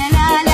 جلاله